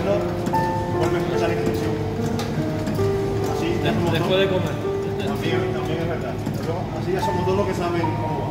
vuelve a escuchar Ignition. Así Después de comer. También. Así ya somos todos los que saben cómo va.